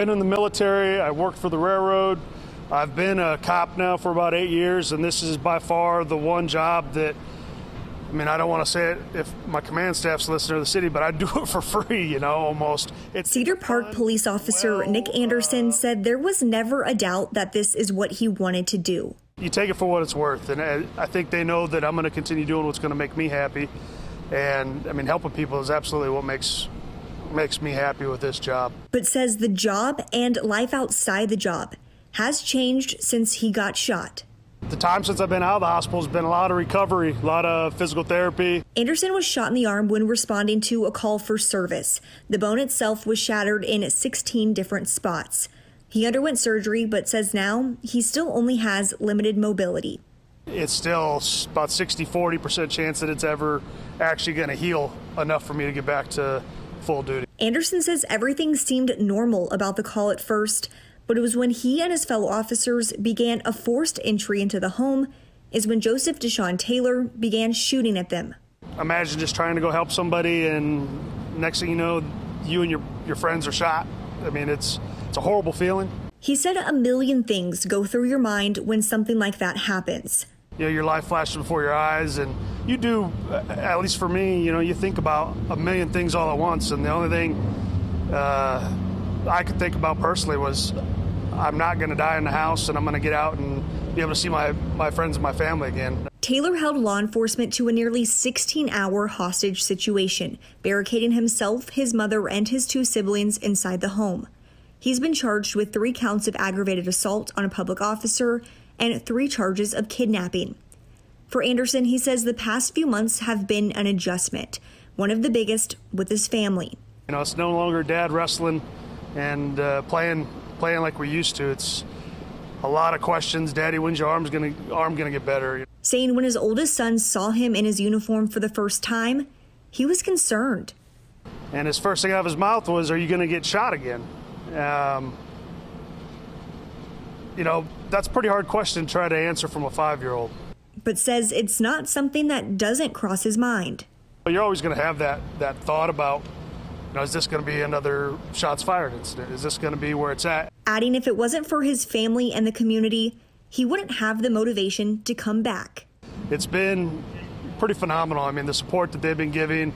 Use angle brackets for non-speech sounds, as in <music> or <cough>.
Been in the military, I worked for the railroad. I've been a cop now for about eight years, and this is by far the one job that I mean, I don't want to say it if my command staff's listening to the city, but I do <laughs> it for free, you know, almost. It's Cedar Park police officer well, Nik Anderson uh, said there was never a doubt that this is what he wanted to do. You take it for what it's worth, and I think they know that I'm going to continue doing what's going to make me happy. And I mean, helping people is absolutely what makes makes me happy with this job. But says the job and life outside the job has changed since he got shot. The time since I've been out of the hospital has been a lot of recovery, a lot of physical therapy. Anderson was shot in the arm when responding to a call for service. The bone itself was shattered in 16 different spots. He underwent surgery, but says now he still only has limited mobility. It's still about 60 40% chance that it's ever actually going to heal enough for me to get back to full duty. Anderson says everything seemed normal about the call at first, but it was when he and his fellow officers began a forced entry into the home is when Joseph Deshaun Taylor began shooting at them. Imagine just trying to go help somebody and next thing you know, you and your, your friends are shot. I mean, it's it's a horrible feeling. He said a million things go through your mind when something like that happens. You know, your life flashes before your eyes, and you do, at least for me, you know, you think about a million things all at once, and the only thing uh, I could think about personally was I'm not going to die in the house and I'm going to get out and be able to see my, my friends and my family again. Taylor held law enforcement to a nearly 16 hour hostage situation, barricading himself, his mother, and his two siblings inside the home. He's been charged with three counts of aggravated assault on a public officer and three charges of kidnapping. For Anderson, he says the past few months have been an adjustment, one of the biggest with his family. You know, it's no longer dad wrestling and uh, playing playing like we used to. It's a lot of questions. Daddy, when's your arm's gonna arm gonna get better? Saying when his oldest son saw him in his uniform for the first time, he was concerned. And his first thing out of his mouth was, "Are you gonna get shot again?" Um, you know, that's a pretty hard question to try to answer from a five-year-old. But says it's not something that doesn't cross his mind. You're always going to have that that thought about know, is this going to be another shots fired incident? Is this going to be where it's at? Adding, if it wasn't for his family and the community, he wouldn't have the motivation to come back. It's been pretty phenomenal. I mean, the support that they've been giving,